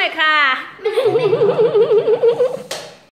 หน่อยค่ะ